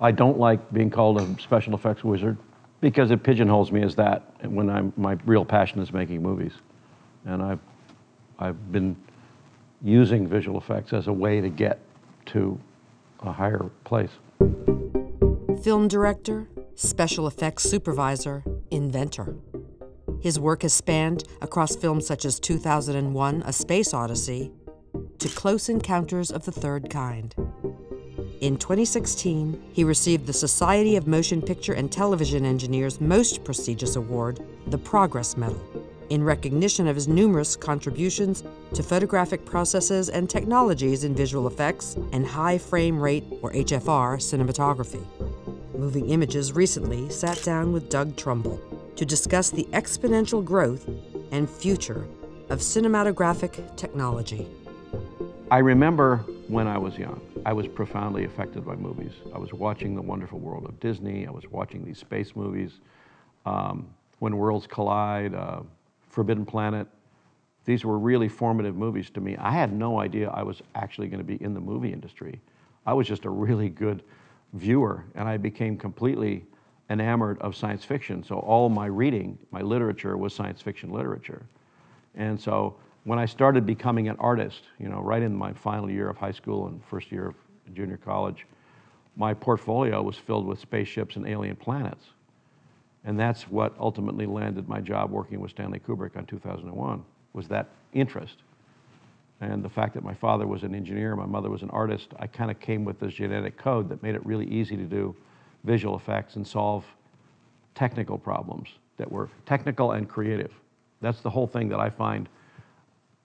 I don't like being called a special effects wizard because it pigeonholes me as that when I'm, my real passion is making movies. And I've, I've been using visual effects as a way to get to a higher place. Film director, special effects supervisor, inventor. His work has spanned across films such as 2001 A Space Odyssey to Close Encounters of the Third Kind. In 2016, he received the Society of Motion Picture and Television Engineers' most prestigious award, the Progress Medal, in recognition of his numerous contributions to photographic processes and technologies in visual effects and high frame rate, or HFR, cinematography. Moving Images recently sat down with Doug Trumbull to discuss the exponential growth and future of cinematographic technology. I remember when I was young, I was profoundly affected by movies. I was watching The Wonderful World of Disney. I was watching these space movies. Um, when Worlds Collide, uh, Forbidden Planet. These were really formative movies to me. I had no idea I was actually going to be in the movie industry. I was just a really good viewer, and I became completely enamored of science fiction. So all my reading, my literature was science fiction literature. And so when I started becoming an artist, you know, right in my final year of high school and first year of junior college, my portfolio was filled with spaceships and alien planets. And that's what ultimately landed my job working with Stanley Kubrick on 2001, was that interest. And the fact that my father was an engineer, my mother was an artist, I kind of came with this genetic code that made it really easy to do visual effects and solve technical problems that were technical and creative. That's the whole thing that I find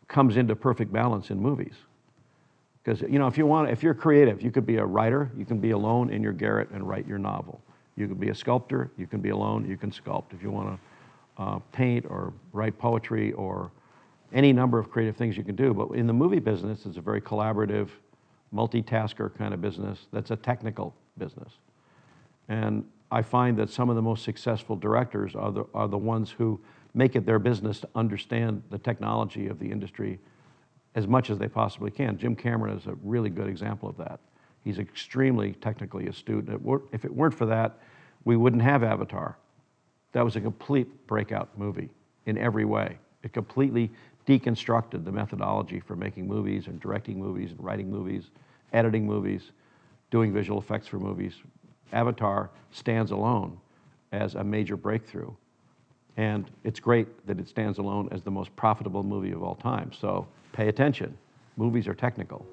comes into perfect balance in movies. Because you know, if you want, if you're creative, you could be a writer, you can be alone in your garret and write your novel. You can be a sculptor, you can be alone, you can sculpt. If you want to uh, paint or write poetry or any number of creative things you can do. But in the movie business, it's a very collaborative, multitasker kind of business that's a technical business. And I find that some of the most successful directors are the, are the ones who make it their business to understand the technology of the industry as much as they possibly can. Jim Cameron is a really good example of that. He's extremely technically astute. If it weren't for that, we wouldn't have Avatar. That was a complete breakout movie in every way. It completely deconstructed the methodology for making movies and directing movies and writing movies, editing movies, doing visual effects for movies. Avatar stands alone as a major breakthrough. And it's great that it stands alone as the most profitable movie of all time. So pay attention. Movies are technical.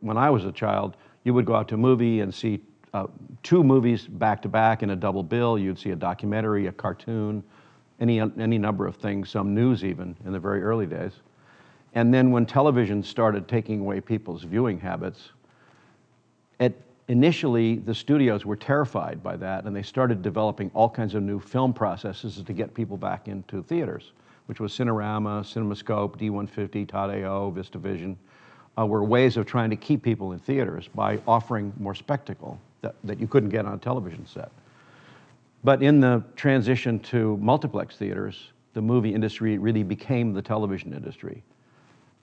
When I was a child, you would go out to a movie and see uh, two movies back to back in a double bill. You'd see a documentary, a cartoon, any, any number of things, some news even in the very early days. And then when television started taking away people's viewing habits, it, initially the studios were terrified by that and they started developing all kinds of new film processes to get people back into theaters, which was Cinerama, CinemaScope, D150, Todd AO, VistaVision, uh, were ways of trying to keep people in theaters by offering more spectacle that, that you couldn't get on a television set. But in the transition to multiplex theaters, the movie industry really became the television industry.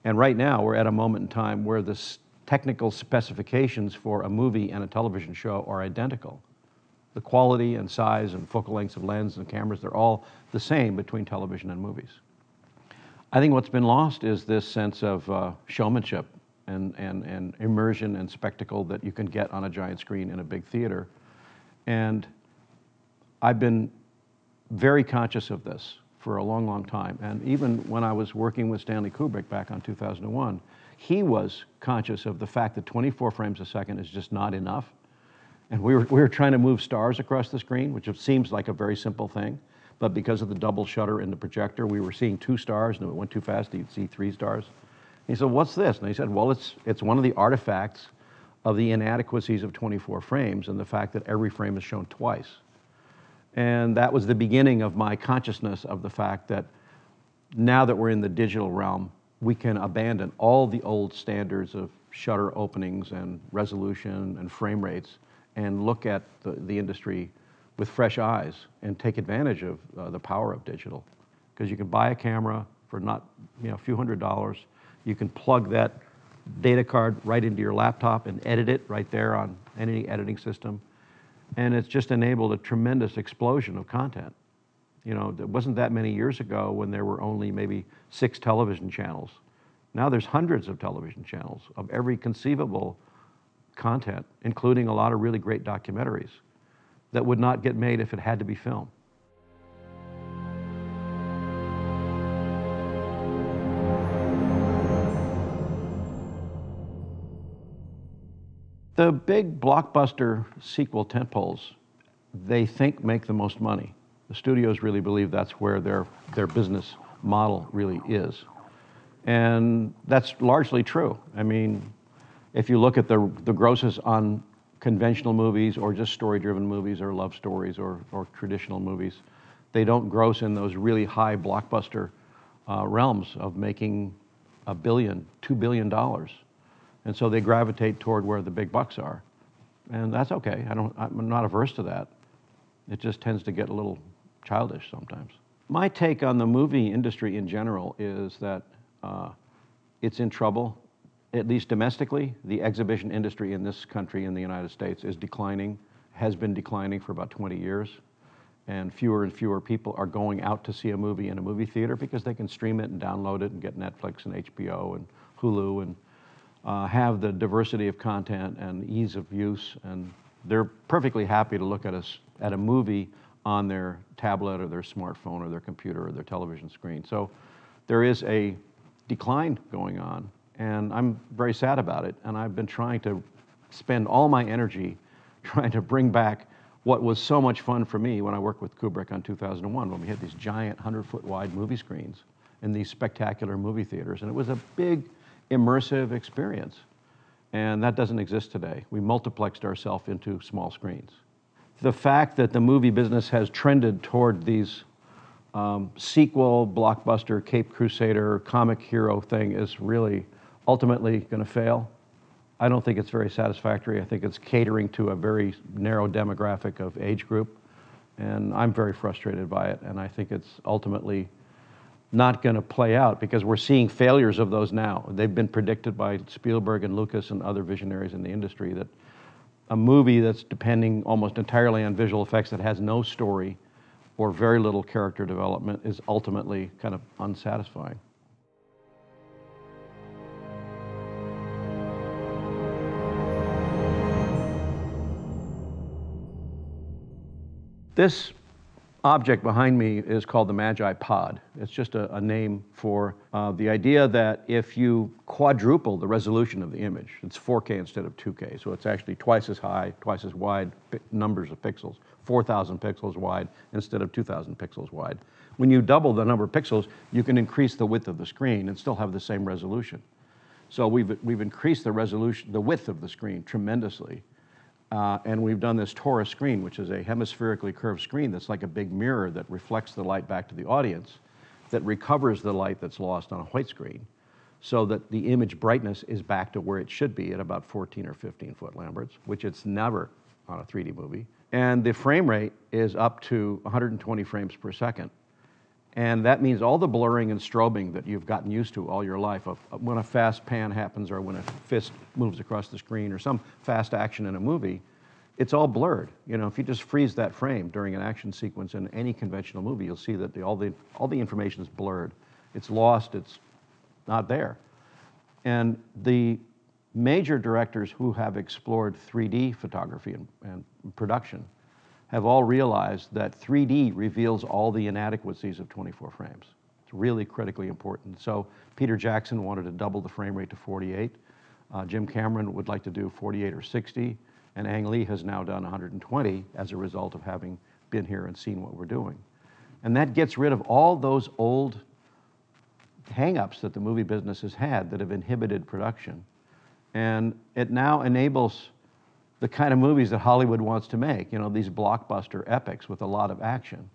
And right now, we're at a moment in time where the technical specifications for a movie and a television show are identical. The quality and size and focal lengths of lens and cameras, they're all the same between television and movies. I think what's been lost is this sense of uh, showmanship and, and, and immersion and spectacle that you can get on a giant screen in a big theater. And I've been very conscious of this for a long, long time. And even when I was working with Stanley Kubrick back on 2001, he was conscious of the fact that 24 frames a second is just not enough. And we were, we were trying to move stars across the screen, which seems like a very simple thing. But because of the double shutter in the projector, we were seeing two stars, and it went too fast, you'd see three stars. He said, What's this? And he said, Well, it's, it's one of the artifacts of the inadequacies of 24 frames and the fact that every frame is shown twice. And that was the beginning of my consciousness of the fact that now that we're in the digital realm, we can abandon all the old standards of shutter openings and resolution and frame rates and look at the, the industry with fresh eyes and take advantage of uh, the power of digital. Because you can buy a camera for not, you know, a few hundred dollars. You can plug that data card right into your laptop and edit it right there on any editing system. And it's just enabled a tremendous explosion of content. You know, it wasn't that many years ago when there were only maybe six television channels. Now there's hundreds of television channels of every conceivable content, including a lot of really great documentaries that would not get made if it had to be filmed. The big blockbuster sequel tentpoles, they think make the most money. The studios really believe that's where their, their business model really is. And that's largely true. I mean, if you look at the, the grosses on conventional movies or just story driven movies or love stories or, or traditional movies, they don't gross in those really high blockbuster uh, realms of making a billion, two billion dollars. And so they gravitate toward where the big bucks are. And that's okay. I don't, I'm not averse to that. It just tends to get a little childish sometimes. My take on the movie industry in general is that uh, it's in trouble, at least domestically. The exhibition industry in this country, in the United States, is declining, has been declining for about 20 years. And fewer and fewer people are going out to see a movie in a movie theater because they can stream it and download it and get Netflix and HBO and Hulu and uh, have the diversity of content and ease of use, and they're perfectly happy to look at us at a movie on their tablet or their smartphone or their computer or their television screen. So there is a decline going on, and I'm very sad about it. And I've been trying to spend all my energy trying to bring back what was so much fun for me when I worked with Kubrick on 2001, when we had these giant 100 foot wide movie screens in these spectacular movie theaters. And it was a big immersive experience. And that doesn't exist today. We multiplexed ourselves into small screens. The fact that the movie business has trended toward these um, sequel, blockbuster, Cape Crusader, comic hero thing is really ultimately going to fail. I don't think it's very satisfactory. I think it's catering to a very narrow demographic of age group. And I'm very frustrated by it. And I think it's ultimately not going to play out because we're seeing failures of those now. They've been predicted by Spielberg and Lucas and other visionaries in the industry that a movie that's depending almost entirely on visual effects that has no story or very little character development is ultimately kind of unsatisfying. This object behind me is called the Magi Pod. It's just a, a name for uh, the idea that if you quadruple the resolution of the image, it's 4K instead of 2K, so it's actually twice as high, twice as wide numbers of pixels, 4,000 pixels wide instead of 2,000 pixels wide. When you double the number of pixels, you can increase the width of the screen and still have the same resolution. So we've, we've increased the resolution, the width of the screen tremendously. Uh, and we've done this torus screen, which is a hemispherically curved screen that's like a big mirror that reflects the light back to the audience, that recovers the light that's lost on a white screen, so that the image brightness is back to where it should be at about 14 or 15 foot Lamberts, which it's never on a 3D movie. And the frame rate is up to 120 frames per second. And that means all the blurring and strobing that you've gotten used to all your life of when a fast pan happens or when a fist moves across the screen or some fast action in a movie, it's all blurred. You know, if you just freeze that frame during an action sequence in any conventional movie, you'll see that the, all, the, all the information is blurred. It's lost, it's not there. And the major directors who have explored 3D photography and, and production have all realized that 3D reveals all the inadequacies of 24 frames. It's really critically important. So Peter Jackson wanted to double the frame rate to 48. Uh, Jim Cameron would like to do 48 or 60, and Ang Lee has now done 120 as a result of having been here and seen what we're doing. And that gets rid of all those old hangups that the movie business has had that have inhibited production. And it now enables the kind of movies that Hollywood wants to make, you know, these blockbuster epics with a lot of action.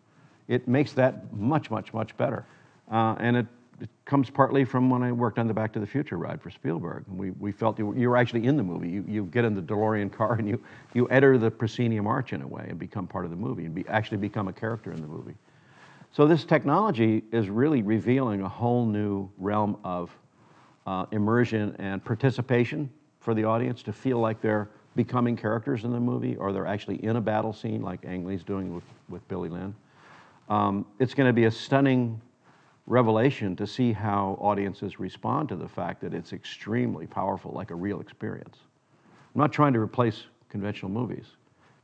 It makes that much, much, much better. Uh, and it it comes partly from when I worked on the Back to the Future ride for Spielberg. We, we felt you were, you were actually in the movie. You, you get in the DeLorean car and you, you enter the proscenium arch in a way and become part of the movie and be, actually become a character in the movie. So this technology is really revealing a whole new realm of uh, immersion and participation for the audience to feel like they're becoming characters in the movie or they're actually in a battle scene like Ang Lee's doing with, with Billy Lynn. Um, it's going to be a stunning revelation to see how audiences respond to the fact that it's extremely powerful, like a real experience. I'm not trying to replace conventional movies.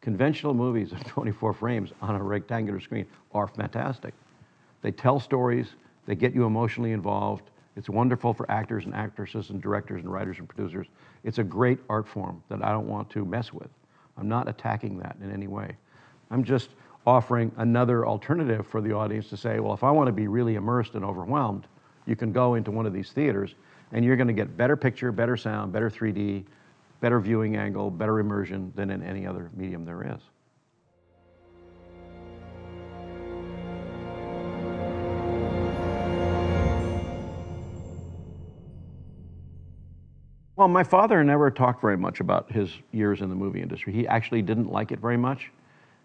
Conventional movies of 24 frames on a rectangular screen are fantastic. They tell stories, they get you emotionally involved. It's wonderful for actors and actresses and directors and writers and producers. It's a great art form that I don't want to mess with. I'm not attacking that in any way. I'm just offering another alternative for the audience to say, well, if I want to be really immersed and overwhelmed, you can go into one of these theaters and you're going to get better picture, better sound, better 3D, better viewing angle, better immersion than in any other medium there is. Well, my father never talked very much about his years in the movie industry. He actually didn't like it very much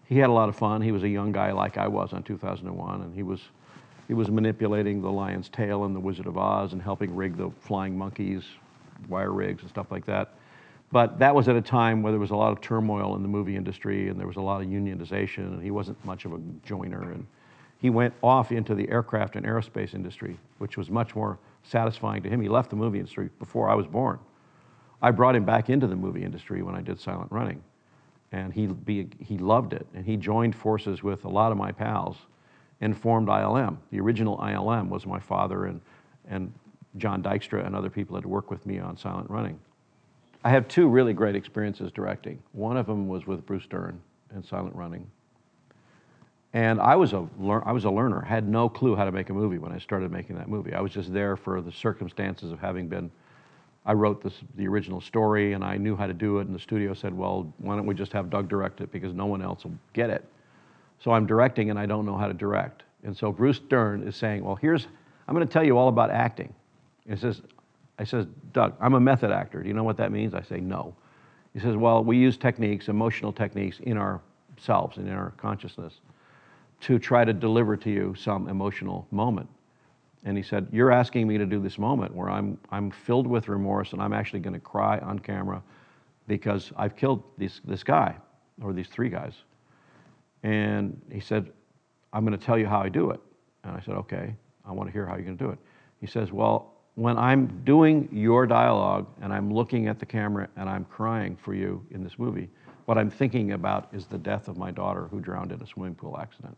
he had a lot of fun. He was a young guy like I was on 2001, and he was he was manipulating the lion's tail in the Wizard of Oz and helping rig the flying monkeys, wire rigs and stuff like that. But that was at a time where there was a lot of turmoil in the movie industry and there was a lot of unionization, and he wasn't much of a joiner. And he went off into the aircraft and aerospace industry, which was much more satisfying to him. He left the movie industry before I was born. I brought him back into the movie industry when I did Silent Running and he, be, he loved it. And he joined forces with a lot of my pals and formed ILM. The original ILM was my father and, and John Dykstra and other people that worked with me on Silent Running. I have two really great experiences directing. One of them was with Bruce Dern in Silent Running. And I was, a I was a learner, had no clue how to make a movie when I started making that movie. I was just there for the circumstances of having been I wrote this, the original story and I knew how to do it, and the studio said, well, why don't we just have Doug direct it because no one else will get it. So I'm directing and I don't know how to direct. And so Bruce Dern is saying, well, here's, I'm going to tell you all about acting. He says, I says, Doug, I'm a method actor. Do you know what that means? I say, no. He says, well, we use techniques, emotional techniques in ourselves and in our consciousness to try to deliver to you some emotional moment. And he said, You're asking me to do this moment where I'm, I'm filled with remorse and I'm actually going to cry on camera because I've killed this, this guy or these three guys. And he said, I'm going to tell you how I do it. And I said, Okay, I want to hear how you're going to do it. He says, Well, when I'm doing your dialogue and I'm looking at the camera and I'm crying for you in this movie, what I'm thinking about is the death of my daughter who drowned in a swimming pool accident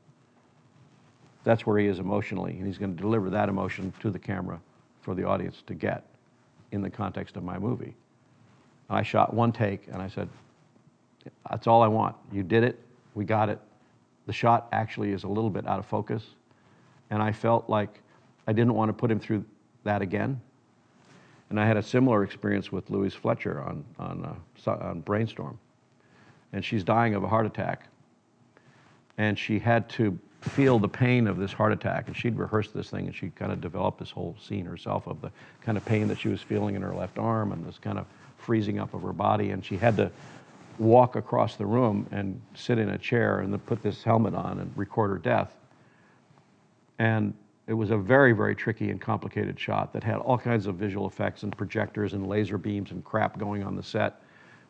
that's where he is emotionally, and he's going to deliver that emotion to the camera for the audience to get in the context of my movie. And I shot one take, and I said, That's all I want. You did it, we got it. The shot actually is a little bit out of focus, and I felt like I didn't want to put him through that again. And I had a similar experience with Louise Fletcher on, on, uh, on Brainstorm. And she's dying of a heart attack. And she had to feel the pain of this heart attack. And she'd rehearsed this thing and she kind of developed this whole scene herself of the kind of pain that she was feeling in her left arm and this kind of freezing up of her body. And she had to walk across the room and sit in a chair and then put this helmet on and record her death. And it was a very, very tricky and complicated shot that had all kinds of visual effects and projectors and laser beams and crap going on the set.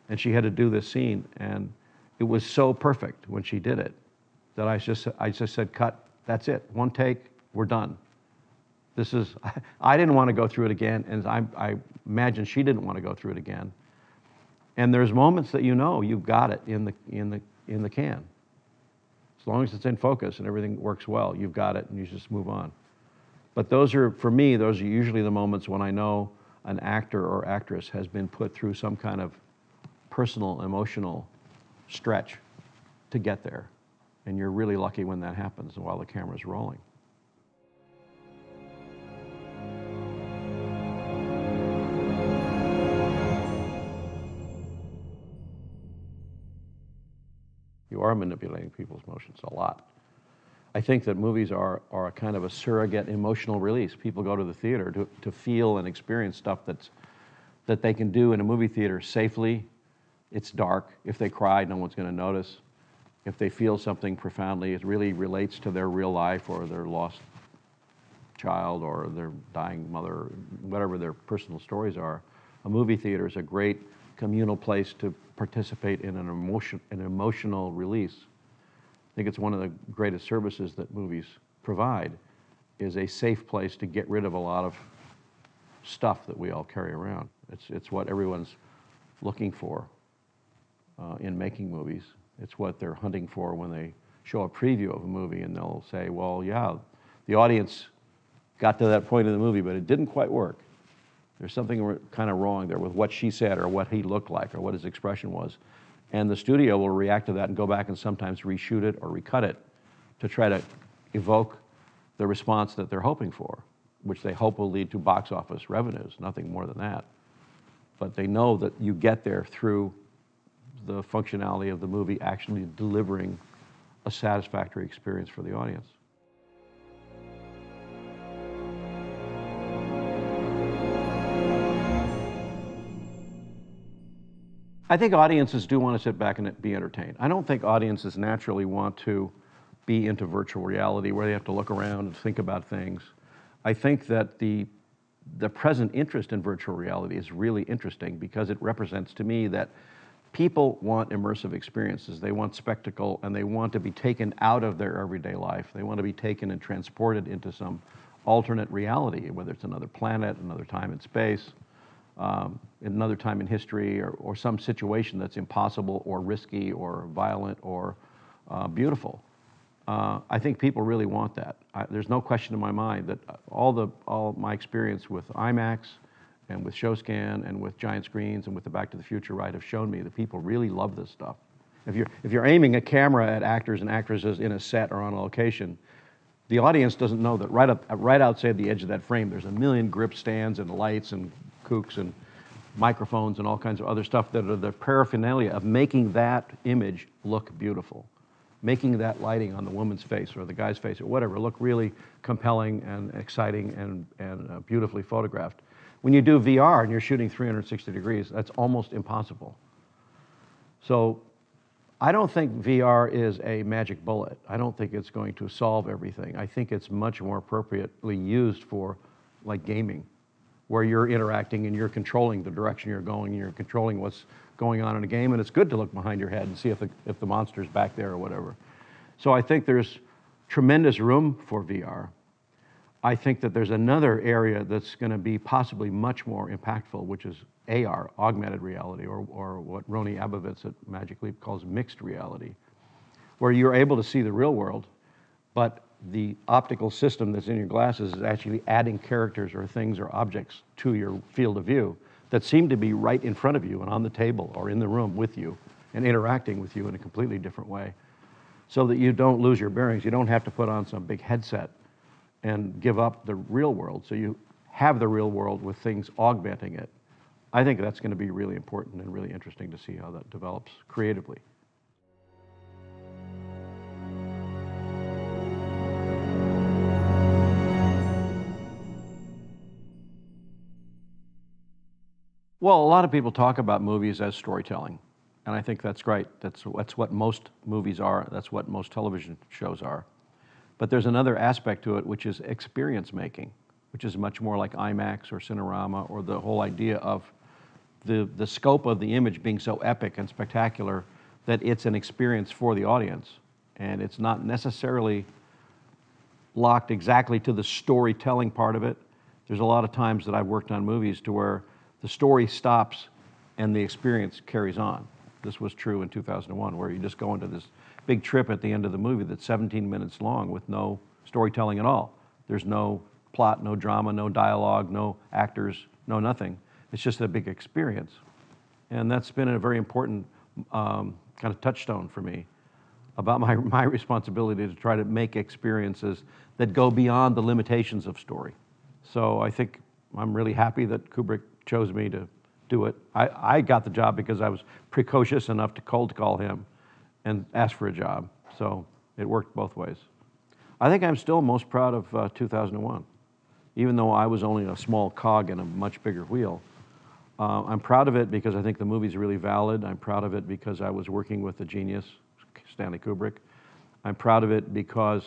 And she had to do this scene. And it was so perfect when she did it that I just, I just said, cut, that's it, one take, we're done. This is, I didn't want to go through it again, and I, I imagine she didn't want to go through it again. And there's moments that you know you've got it in the, in the, in the can. As long as it's in focus and everything works well, you've got it and you just move on. But those are, for me, those are usually the moments when I know an actor or actress has been put through some kind of personal, emotional stretch to get there. And you're really lucky when that happens while the camera's rolling. You are manipulating people's emotions a lot. I think that movies are, are a kind of a surrogate emotional release. People go to the theater to, to feel and experience stuff that's, that they can do in a movie theater safely. It's dark. If they cry, no one's going to notice. If they feel something profoundly, it really relates to their real life or their lost child or their dying mother, whatever their personal stories are. A movie theater is a great communal place to participate in an, emotion, an emotional release. I think it's one of the greatest services that movies provide is a safe place to get rid of a lot of stuff that we all carry around. It's, it's what everyone's looking for uh, in making movies. It's what they're hunting for when they show a preview of a movie and they'll say, well, yeah, the audience got to that point in the movie, but it didn't quite work. There's something kind of wrong there with what she said or what he looked like or what his expression was. And the studio will react to that and go back and sometimes reshoot it or recut it to try to evoke the response that they're hoping for, which they hope will lead to box office revenues, nothing more than that. But they know that you get there through the functionality of the movie actually delivering a satisfactory experience for the audience. I think audiences do want to sit back and be entertained. I don't think audiences naturally want to be into virtual reality where they have to look around and think about things. I think that the, the present interest in virtual reality is really interesting because it represents to me that people want immersive experiences. They want spectacle and they want to be taken out of their everyday life. They want to be taken and transported into some alternate reality, whether it's another planet, another time and space um, another time in history or, or some situation that's impossible or risky or violent or uh, beautiful. Uh, I think people really want that. I, there's no question in my mind that all the all my experience with IMAX and with ShowScan and with giant screens and with the Back to the Future ride have shown me that people really love this stuff. If you're, if you're aiming a camera at actors and actresses in a set or on a location, the audience doesn't know that right, up, right outside the edge of that frame, there's a million grip stands and lights and kooks and microphones and all kinds of other stuff that are the paraphernalia of making that image look beautiful, making that lighting on the woman's face or the guy's face or whatever look really compelling and exciting and, and uh, beautifully photographed. When you do VR and you're shooting 360 degrees, that's almost impossible. So I don't think VR is a magic bullet. I don't think it's going to solve everything. I think it's much more appropriately used for like gaming where you're interacting and you're controlling the direction you're going and you're controlling what's going on in a game and it's good to look behind your head and see if the, if the monster's back there or whatever. So I think there's tremendous room for VR. I think that there's another area that's going to be possibly much more impactful, which is AR, augmented reality, or, or what Rony Abovitz at Magic Leap calls mixed reality, where you're able to see the real world, but the optical system that's in your glasses is actually adding characters or things or objects to your field of view that seem to be right in front of you and on the table or in the room with you and interacting with you in a completely different way so that you don't lose your bearings. You don't have to put on some big headset and give up the real world. So you have the real world with things augmenting it. I think that's going to be really important and really interesting to see how that develops creatively. Well, a lot of people talk about movies as storytelling, and I think that's great. That's, that's what most movies are, that's what most television shows are. But there's another aspect to it, which is experience making, which is much more like IMAX or Cinerama or the whole idea of the, the scope of the image being so epic and spectacular that it's an experience for the audience. And it's not necessarily locked exactly to the storytelling part of it. There's a lot of times that I've worked on movies to where the story stops and the experience carries on. This was true in 2001, where you just go into this big trip at the end of the movie that's 17 minutes long with no storytelling at all. There's no plot, no drama, no dialogue, no actors, no nothing. It's just a big experience. And that's been a very important um, kind of touchstone for me about my, my responsibility to try to make experiences that go beyond the limitations of story. So I think I'm really happy that Kubrick chose me to do it. I, I got the job because I was precocious enough to cold call him and ask for a job. So it worked both ways. I think I'm still most proud of uh, 2001. Even though I was only a small cog in a much bigger wheel, uh, I'm proud of it because I think the movie's really valid. I'm proud of it because I was working with a genius, Stanley Kubrick. I'm proud of it because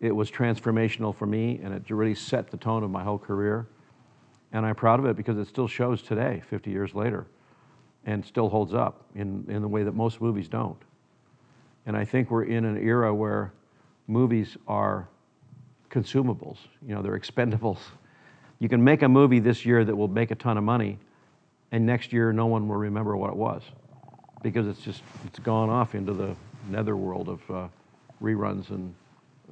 it was transformational for me and it really set the tone of my whole career. And I'm proud of it because it still shows today, 50 years later, and still holds up in, in the way that most movies don't. And I think we're in an era where movies are consumables, you know, they're expendables. You can make a movie this year that will make a ton of money, and next year no one will remember what it was because it's just it's gone off into the netherworld of uh, reruns and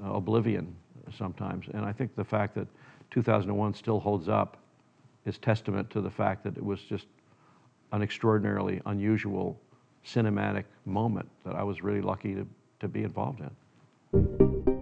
uh, oblivion sometimes. And I think the fact that 2001 still holds up is testament to the fact that it was just an extraordinarily unusual cinematic moment that I was really lucky to, to be involved in.